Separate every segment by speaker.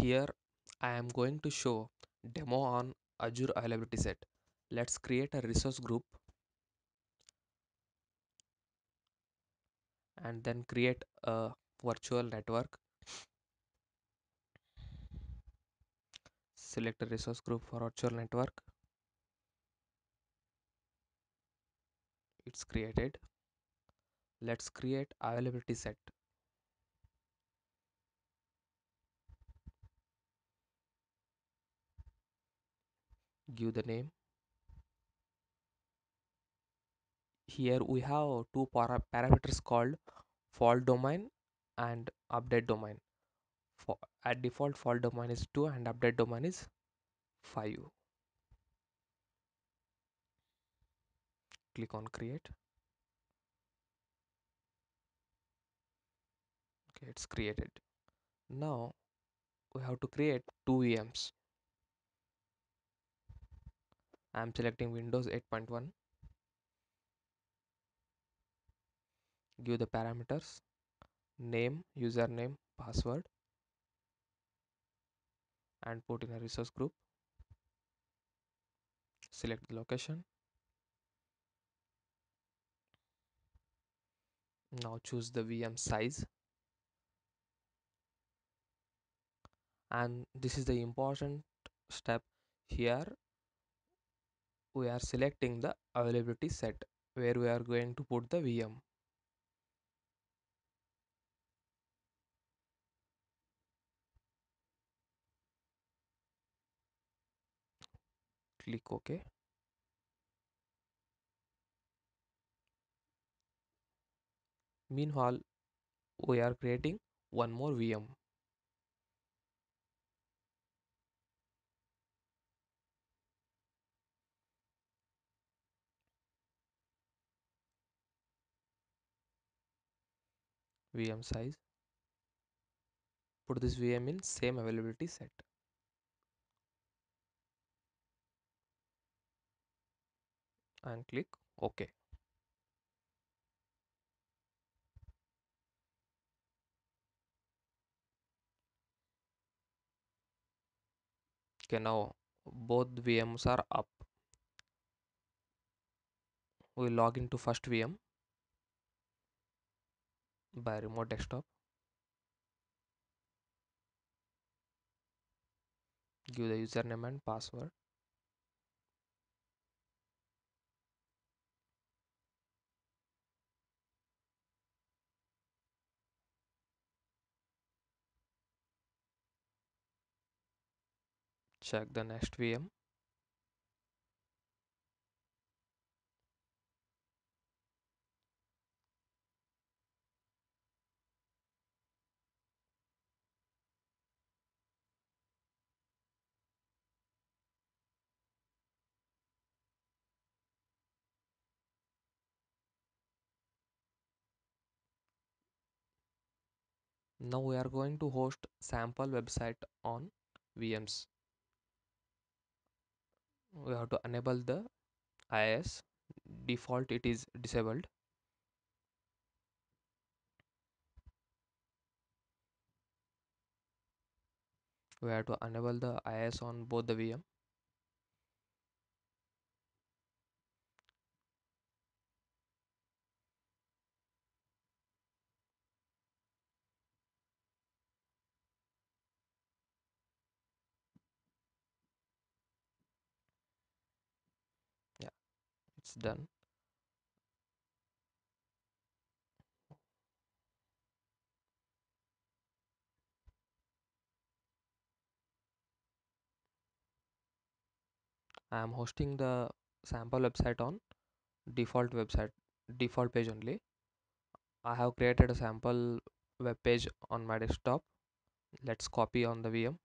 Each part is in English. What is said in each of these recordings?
Speaker 1: Here I am going to show demo on Azure Availability Set. Let's create a resource group and then create a virtual network. Select a resource group for virtual network. It's created. Let's create availability set. Give the name. Here we have two para parameters called fault domain and update domain. For, at default fault domain is 2 and update domain is 5. Click on create. Okay, it's created. Now we have to create two VMs. I am selecting Windows 8.1. Give the parameters name, username, password and put in a resource group. Select the location. Now choose the VM size. And this is the important step here. We are selecting the availability set where we are going to put the VM. Click OK. Meanwhile, we are creating one more VM. VM size. Put this VM in same availability set. And click OK. Okay, now both VMs are up. We log into first VM by remote desktop. Give the username and password. Check the next VM. Now we are going to host sample website on VMs. We have to enable the IIS. Default it is disabled. We have to enable the IIS on both the VM. Yeah, it's done. I am hosting the sample website on default website default page only. I have created a sample web page on my desktop. Let's copy on the VM.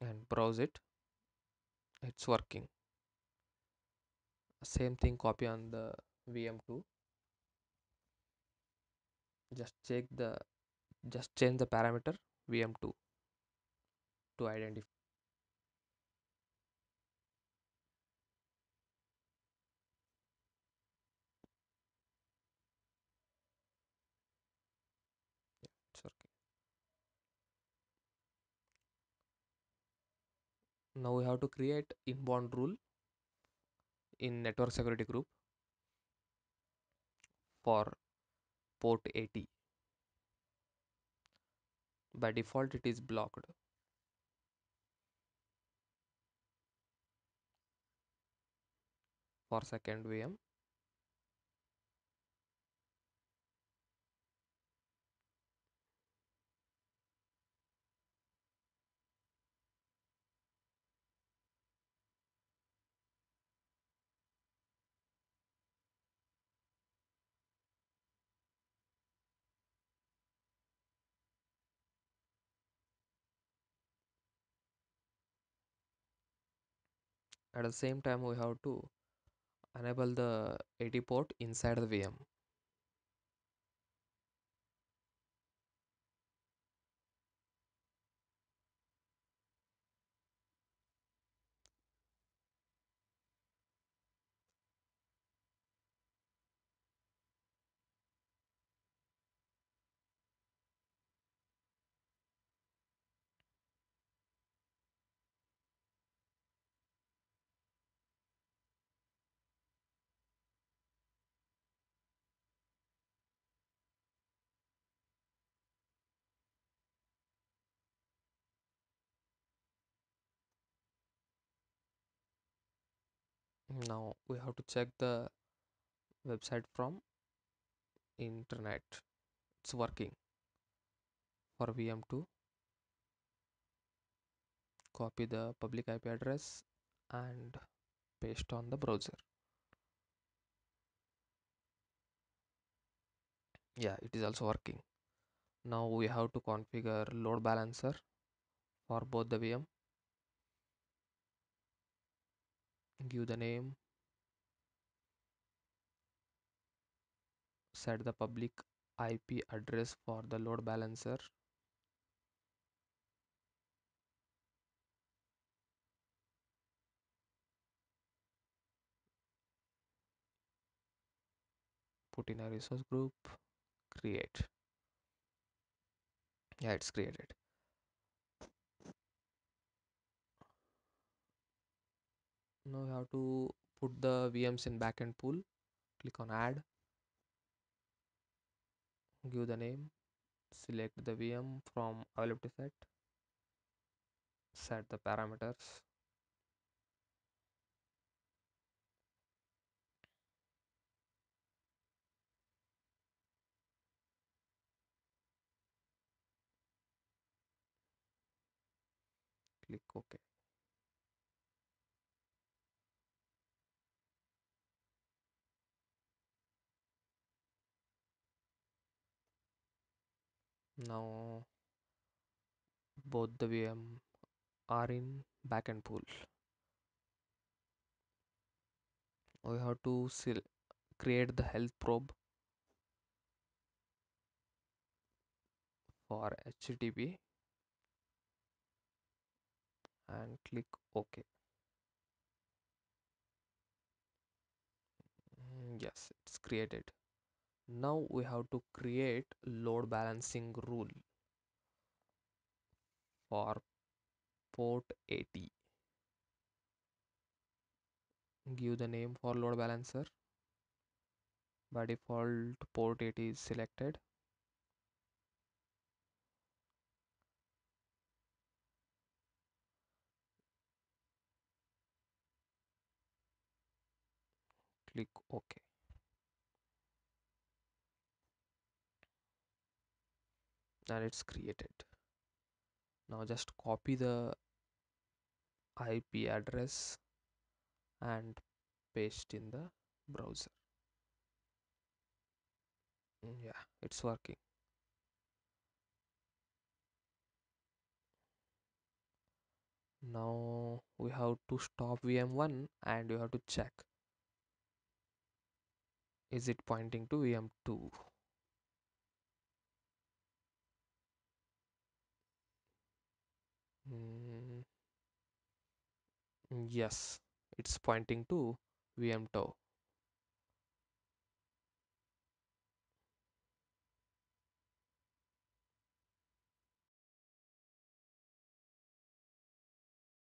Speaker 1: and browse it it's working. Same thing copy on the vm2 just check the just change the parameter vm2 to identify. Now we have to create inbound rule in network security group for port 80 by default it is blocked. For second vm at the same time we have to enable the 80 port inside the vm now we have to check the website from internet. It's working for vm2 copy the public ip address and paste on the browser. Yeah it is also working. Now we have to configure load balancer for both the vm give the name. Set the public ip address for the load balancer. Put in a resource group. Create. Yeah it's created now we have to put the vms in backend pool click on add. Give the name. Select the vm from availability set. Set the parameters. Click ok now both the vm are in backend pool. We have to create the health probe for http and click ok. Mm, yes it's created now we have to create load balancing rule for port 80 give the name for load balancer. By default port 80 is selected. Click ok and it's created. Now just copy the IP address and paste in the browser. Mm, yeah it's working. Now we have to stop vm1 and you have to check. Is it pointing to vm2 Mm, yes, it's pointing to VM two.